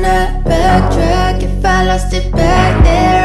not backtrack. If I lost it back there